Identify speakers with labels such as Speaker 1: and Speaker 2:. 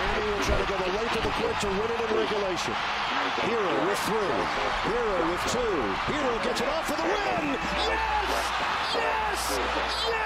Speaker 1: Miami will try to go the length of the court to win it in regulation. Herro with three. Herro with two. Herro gets it off for the win. Yes! Yes! Yes!